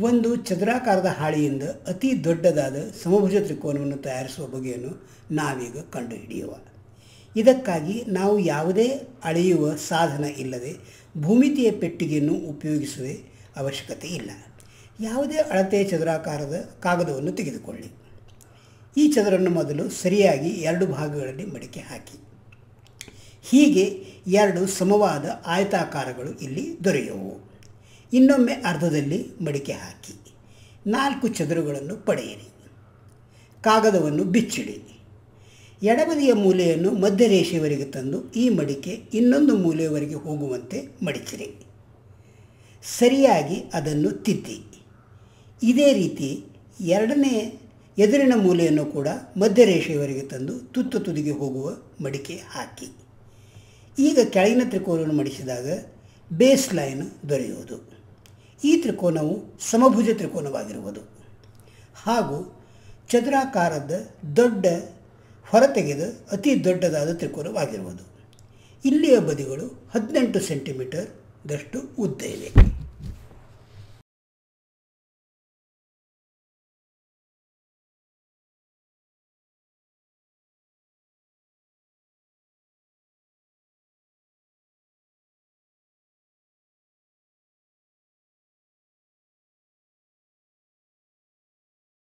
ಒಂದು ಚದುರಾಕಾರದ ಹಾಳೆಯಿಂದ ಅತಿ ದೊಡ್ಡದಾದ ಸಮಭುಜ ತ್ರಿಕೋನವನ್ನು ತಯಾರಿಸುವ ಬಗೆಯನ್ನು ನಾವೀಗ ಕಂಡುಹಿಡಿಯುವ. ಇದಕ್ಕಾಗಿ ನಾವು ಯಾವುದೇ ಅಳೆಯುವ ಸಾಧನ ಇಲ್ಲದೆ ಭೂಮಿತಿಯ ಪೆಟ್ಟಿಗೆಯನ್ನು ಉಪಯೋಗಿಸುವ ಅವಶ್ಯಕತೆ ಇಲ್ಲ. ಯಾವುದೇ ಅಳತೆಯ ಚದುರಾಕಾರದ ಕಾಗದವನ್ನು ತೆಗೆದುಕೊಳ್ಳಿ. ಈ ಚದರನ್ನು ಮೊದಲು ಸರಿಯಾಗಿ ಎರಡು ಭಾಗಗಳಲ್ಲಿ ಮಡಿಕೆ ಹಾಕಿ. ಹೀಗೆ ಎರಡು ಸಮವಾದ ಆಯತಾಕಾರಗಳು ಇಲ್ಲಿ ದೊರೆಯುವು. ಇನ್ನೊಮ್ಮೆ ಅರ್ಧದಲ್ಲಿ ಮಡಿಕೆ ಹಾಕಿ ನಾಲ್ಕು ಚದುರುಗಳನ್ನು ಪಡೆಯಿರಿ. ಕಾಗದವನ್ನು ಬಿಚ್ಚಿಡಿ. ಎಡಬದಿಯ ಮೂಲೆಯನ್ನು ಮಧ್ಯರೇಷೆಯವರೆಗೆ ತಂದು ಈ ಮಡಿಕೆ ಇನ್ನೊಂದು ಮೂಲೆಯವರೆಗೆ ಹೋಗುವಂತೆ ಮಡಿಚಿರಿ ಸರಿಯಾಗಿ ಅದನ್ನು ತಿದ್ದಿ. ಇದೇ ರೀತಿ ಎರಡನೇ ಎದುರಿನ ಮೂಲೆಯನ್ನು ಕೂಡ ಮಧ್ಯ ರೇಷೆಯವರೆಗೆ ತಂದು ತುತ್ತ ತುದಿಗೆ ಹೋಗುವ ಮಡಿಕೆ ಹಾಕಿ. ಈಗ ಕೆಳಗಿನ ತ್ರಿಕೋನವನ್ನು ಮಡಿಸಿದಾಗ ಬೇಸ್ ಲೈನ್ ದೊರೆಯುವುದು. ಈ ತ್ರಿಕೋನವು ಸಮಭುಜ ತ್ರಿಕೋನವಾಗಿರುವುದು. ಹಾಗೂ ಚದುರಾಕಾರದ ದೊಡ್ಡ ಹೊರತೆಗೆದ ಅತಿ ದೊಡ್ಡದಾದ ತ್ರಿಕೋನವಾಗಿರುವುದು. ಇಲ್ಲಿಯ ಬದಿಗಳು ಹದಿನೆಂಟು ಸೆಂಟಿಮೀಟರ್ದಷ್ಟು ಉದ್ದ ಇವೆ